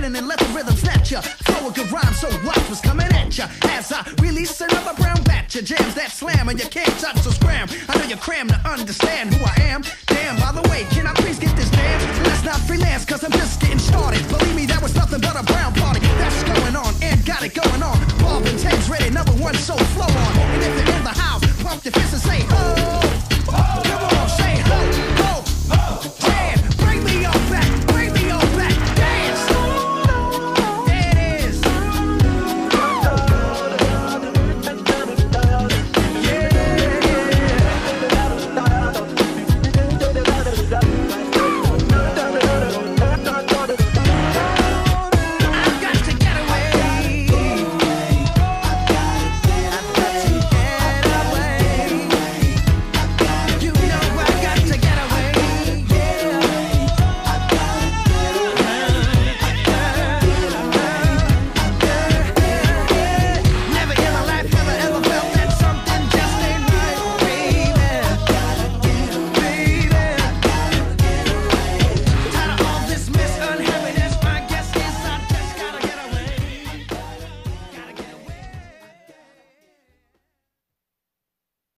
spinning and let the rhythm snatch ya. Throw a good rhyme, so watch what's coming at ya. As I release another brown batch of jams that slam, and you can't touch, so scram. I know you're crammed to understand who I am. Damn, by the way, can I please get this damn? Let's not freelance, cause I'm just getting started. Believe me, that was nothing but a brown party. That's going on, and got it going on. Bob and Ted's ready, number one, so flow